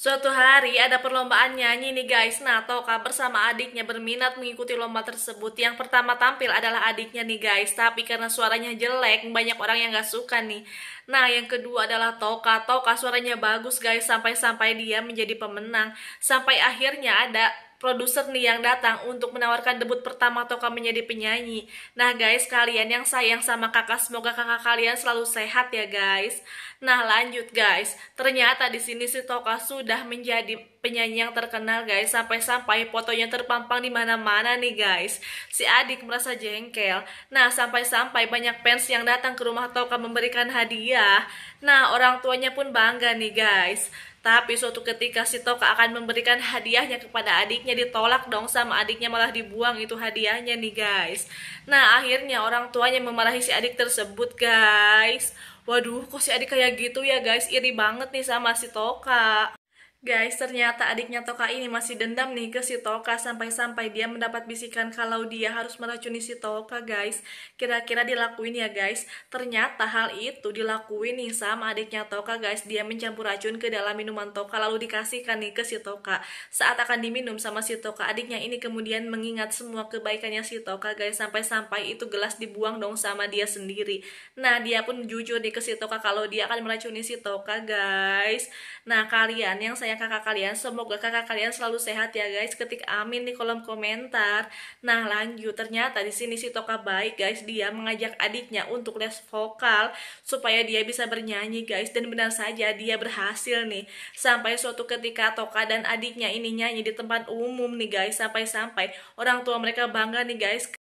Suatu hari ada perlombaan nyanyi nih guys. Nah Toka bersama adiknya berminat mengikuti lomba tersebut. Yang pertama tampil adalah adiknya nih guys. Tapi karena suaranya jelek banyak orang yang gak suka nih. Nah yang kedua adalah Toka. Toka suaranya bagus guys. Sampai-sampai dia menjadi pemenang. Sampai akhirnya ada produser nih yang datang untuk menawarkan debut pertama Toka menjadi penyanyi. Nah guys, kalian yang sayang sama kakak, semoga kakak kalian selalu sehat ya guys. Nah lanjut guys, ternyata di sini si Toka sudah menjadi penyanyi yang terkenal guys, sampai-sampai fotonya terpampang di mana-mana nih guys. Si adik merasa jengkel. Nah sampai-sampai banyak fans yang datang ke rumah Toka memberikan hadiah. Nah orang tuanya pun bangga nih guys. Tapi suatu ketika si Toka akan memberikan hadiahnya kepada adiknya ditolak dong sama adiknya malah dibuang itu hadiahnya nih guys. Nah akhirnya orang tuanya memarahi si adik tersebut guys. Waduh kok si adik kayak gitu ya guys iri banget nih sama si Toka. Guys, ternyata adiknya Toka ini masih dendam nih ke si Toka sampai-sampai dia mendapat bisikan kalau dia harus meracuni si Toka, guys. Kira-kira dilakuin ya, guys. Ternyata hal itu dilakuin nih sama adiknya Toka, guys. Dia mencampur racun ke dalam minuman Toka lalu dikasihkan nih ke si Toka. Saat akan diminum sama si Toka, adiknya ini kemudian mengingat semua kebaikannya si Toka, guys. Sampai-sampai itu gelas dibuang dong sama dia sendiri. Nah, dia pun jujur nih ke si Toka kalau dia akan meracuni si Toka, guys. Nah, kalian yang saya sayang kakak kalian. Semoga kakak kalian selalu sehat ya guys. Ketik amin di kolom komentar. Nah lanjut ternyata di sini si Toka baik guys. Dia mengajak adiknya untuk les vokal supaya dia bisa bernyanyi guys. Dan benar saja dia berhasil nih. Sampai suatu ketika Toka dan adiknya ini nyanyi di tempat umum nih guys. Sampai-sampai orang tua mereka bangga nih guys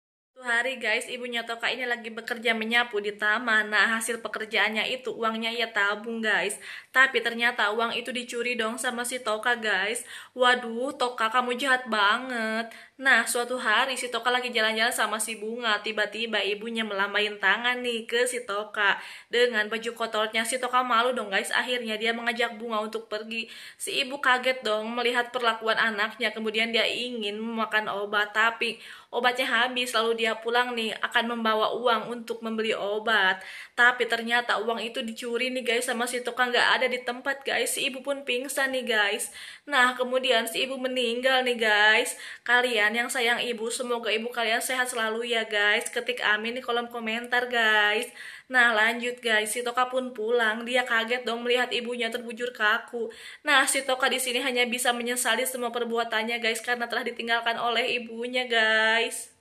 hari guys, ibunya Toka ini lagi bekerja menyapu di taman. Nah, hasil pekerjaannya itu uangnya ia tabung guys. Tapi ternyata uang itu dicuri dong sama si Toka guys. Waduh, Toka kamu jahat banget. Nah, suatu hari si Toka lagi jalan-jalan sama si Bunga. Tiba-tiba ibunya melambaikan tangan nih ke si Toka. Dengan baju kotornya si Toka malu dong guys. Akhirnya dia mengajak Bunga untuk pergi. Si ibu kaget dong melihat perlakuan anaknya. Kemudian dia ingin memakan obat. Tapi obatnya habis lalu dia pulang nih akan membawa uang untuk membeli obat. Tapi ternyata uang itu dicuri nih guys sama si tukang nggak ada di tempat guys. Si ibu pun pingsan nih guys. Nah kemudian si ibu meninggal nih guys. Kalian yang sayang ibu semoga ibu kalian sehat selalu ya guys. Ketik amin di kolom komentar guys. Nah lanjut guys, si Toka pun pulang. Dia kaget dong melihat ibunya terbujur kaku. Nah si Toka di sini hanya bisa menyesali semua perbuatannya guys karena telah ditinggalkan oleh ibunya guys.